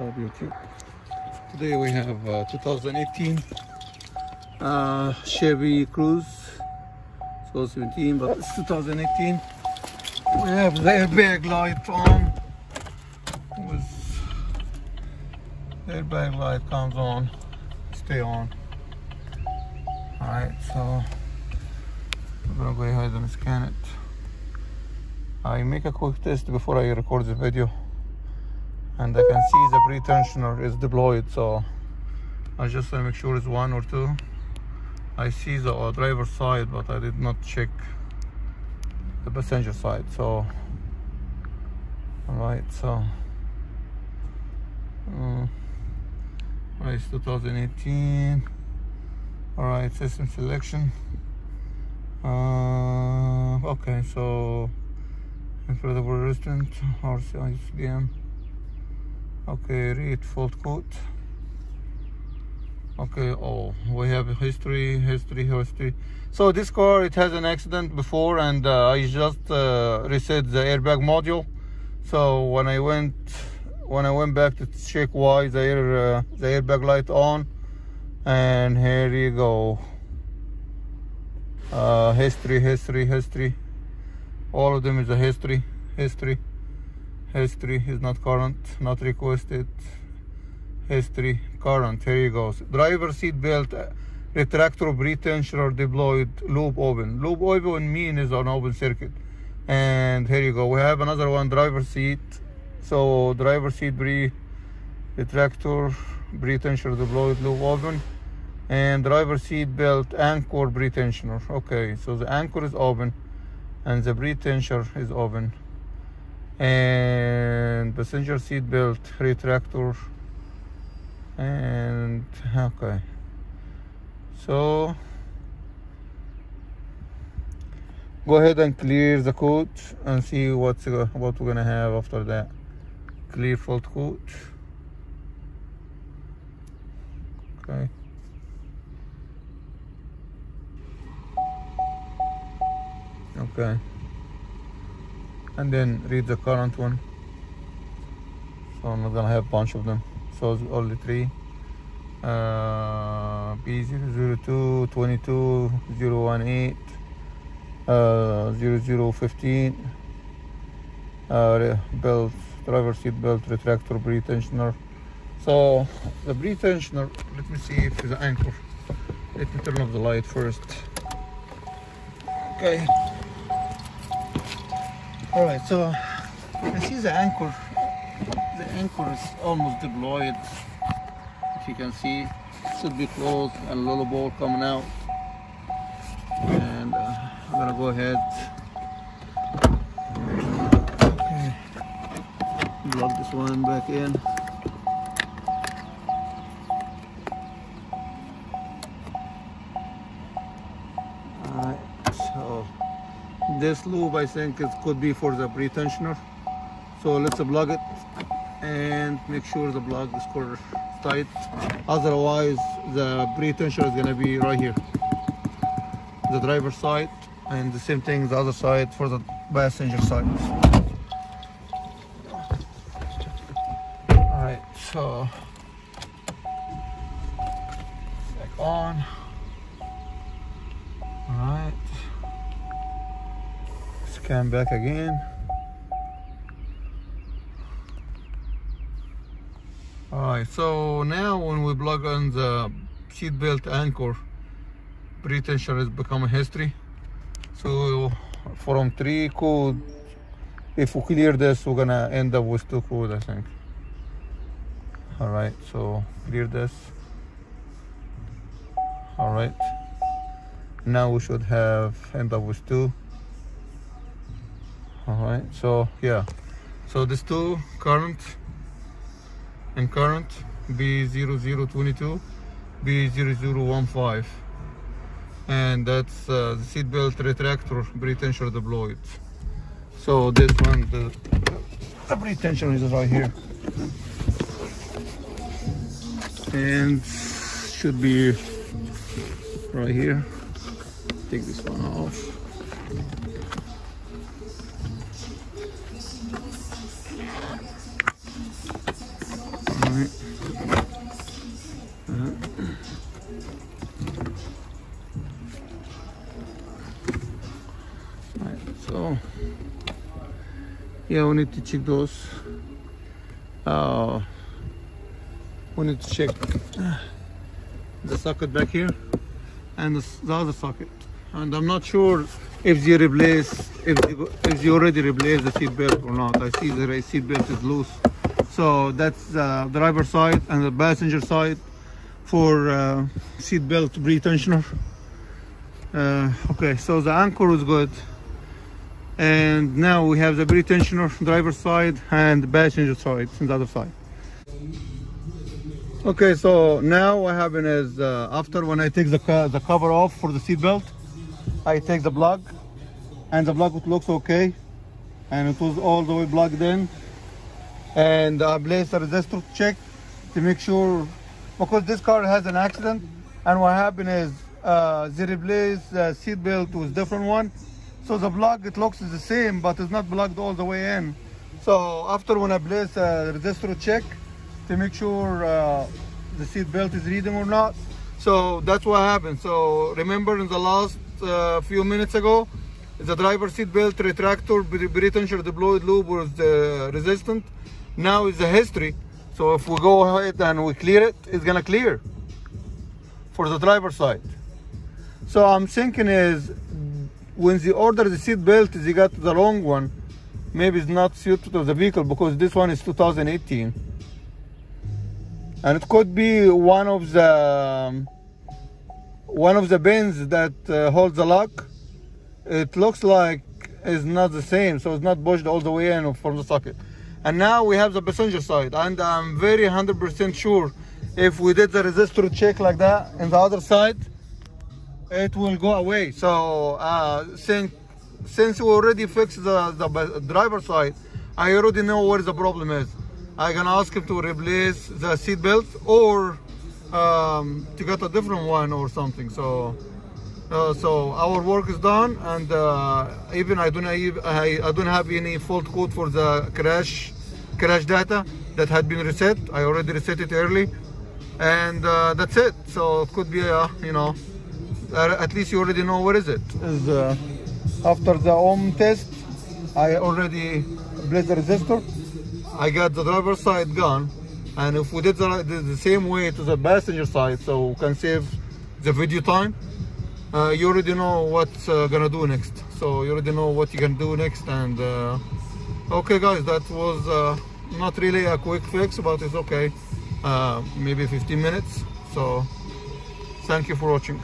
Today we have uh, 2018 uh, Chevy Cruze. So 17, but it's 2018. We have the airbag light on. With airbag light comes on, stay on. Alright, so we're gonna go ahead and scan it. I make a quick test before I record the video and I can see the pre-tensioner is deployed so I just want to make sure it's one or two. I see the uh, driver side but I did not check the passenger side so alright so uh, it's 2018 alright system selection. Uh, okay so incredible restaurant RCI SBM okay read fault code okay oh we have history history history. So this car it has an accident before and uh, i just uh, reset the airbag module. So when i went when i went back to check why the air uh, the airbag light on and here you go. Uh, history history history. All of them is a history history history is not current not requested. History current here you go. Driver seat belt uh, retractor pre-tensioner deployed loop open. Loop open mean is an open circuit. And here you go. We have another one driver seat. So driver seat pre retractor pre-tensioner deployed loop open. And driver seat belt anchor pre-tensioner. Okay so the anchor is open and the pre-tensioner is open and passenger seat belt retractor and okay. So go ahead and clear the code and see what's what we're gonna have after that. Clear fault code okay. Okay and then read the current one. So I'm not gonna have a bunch of them. So it's only three. Uh, B002 22 018 uh, 0015 uh, belt driver seat belt retractor pre-tensioner. So the pre-tensioner let me see if the anchor. Let me turn off the light first. Okay all right so you see the anchor. The anchor is almost deployed. If you can see it should be closed and a little ball coming out. And uh, I'm gonna go ahead. Okay. Plug this one back in this loop I think it could be for the pre-tensioner. So let's plug it and make sure the plug is correct tight. Otherwise the pre-tensioner is gonna be right here. The driver side and the same thing the other side for the passenger side. All right so back on. All right scan back again Alright, so now when we plug on the seatbelt anchor, pre-tensioner has become a history. So from three code, if we clear this, we're gonna end up with two code, I think. Alright, so clear this. Alright. Now we should have end up with two. Alright, so yeah. So this two current and current B0022 B0015 and that's uh, the seat belt retractor pre-tensioner deployed. So this one the, the is right here. And should be right here. Take this one off right, so yeah we need to check those. Uh, we need to check the socket back here and the, the other socket. And I'm not sure if you replace if they, if already replace the seat belt or not. I see the seat belt is loose. So that's the driver side and the passenger side for uh, seat belt pre-tensioner uh, okay so the anchor is good. And now we have the pre-tensioner driver side and passenger side on the other side. Okay so now what happened is uh, after when I take the, co the cover off for the seat belt I take the plug and the plug looks okay. And it was all the way plugged in. And I placed a resistor check to make sure because this car has an accident and what happened is uh, they replaced the seat belt with different one. So the plug it looks the same but it's not plugged all the way in. So after when I place a resistor check to make sure uh, the seat belt is reading or not. So that's what happened. So remember in the last uh, few minutes ago the driver seat belt retractor pre-tensioner deployed loop was uh, resistant. Now is the history so if we go ahead and we clear it it's gonna clear for the driver side. So I'm thinking is when they order the seat belt they got the wrong one. Maybe it's not suited to the vehicle because this one is 2018 and it could be one of the um, one of the bins that uh, holds the lock. It looks like it's not the same so it's not pushed all the way in from the socket and now we have the passenger side. And I'm very 100% sure if we did the resistor check like that in the other side it will go away. So uh, since since we already fixed the, the driver side I already know where the problem is. I can ask him to replace the seat belt or um, to get a different one or something. So, uh, so our work is done, and uh, even I don't I, I don't have any fault code for the crash crash data that had been reset. I already reset it early, and uh, that's it. So it could be a you know at least you already know where is it. Is uh, after the ohm test, I already placed the resistor. I got the driver side gone and if we did the, the, same way to the passenger side so we can save the video time uh, you already know what's uh, gonna do next. So you already know what you can do next and uh, okay guys that was uh, not really a quick fix but it's okay. Uh, maybe 15 minutes. So thank you for watching